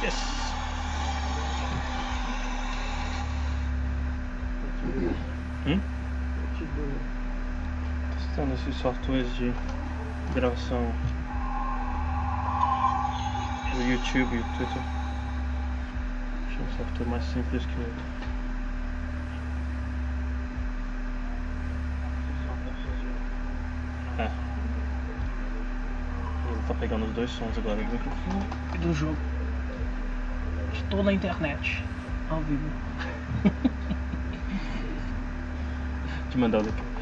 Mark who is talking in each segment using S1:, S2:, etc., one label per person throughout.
S1: Yes. Hum? Testando esses softwares de gravação do YouTube e do Twitter. Achei um software mais simples que o outro. É. Ele tá pegando os dois sons agora do microfone e do jogo.
S2: Estou na internet. Ao vivo.
S1: Te mandar o link.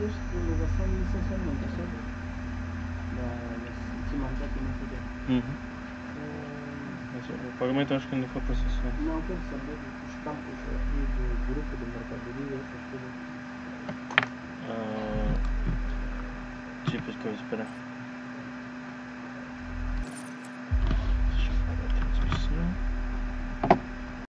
S2: Fiz homologação e licenciamento, sabe? Da, da Simanta aqui na FIDEL.
S1: Uhum. Mas o pagamento acho que ainda foi processado.
S2: Não, quero saber os campos aqui do grupo de mercadoria, essas coisas.
S1: Ah, tipo de coisa, espera.